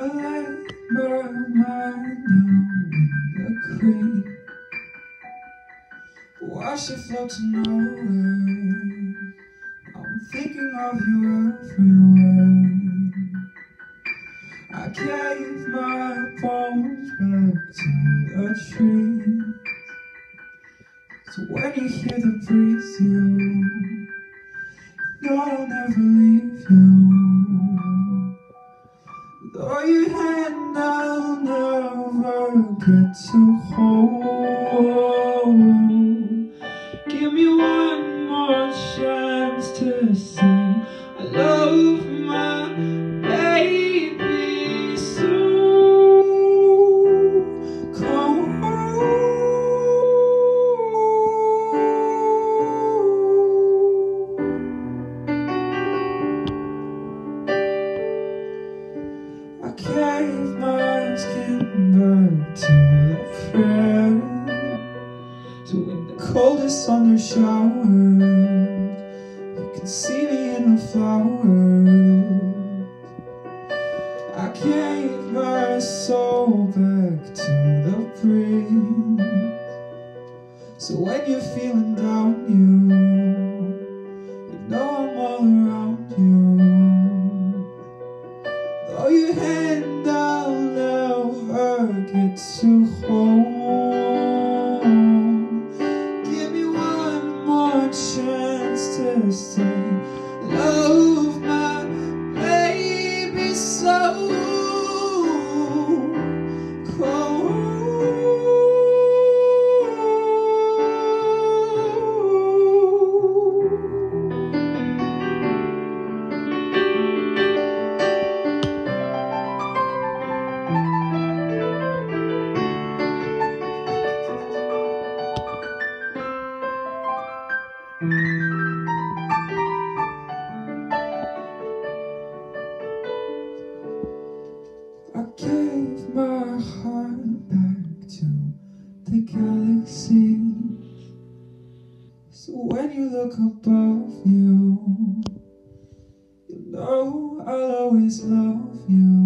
I'm thinking of you everywhere I gave my bones back to the tree So when you hear the breeze you I'll never leave you Though your hand I'll never get to hold Give me one more chance to say I gave my skin to the prairie So when the coldest thunder showers You can see me in the flowers. I gave my soul back to the breeze. So when you're feeling down you You know I'm all around you to the galaxy. So when you look above you, you know I'll always love you.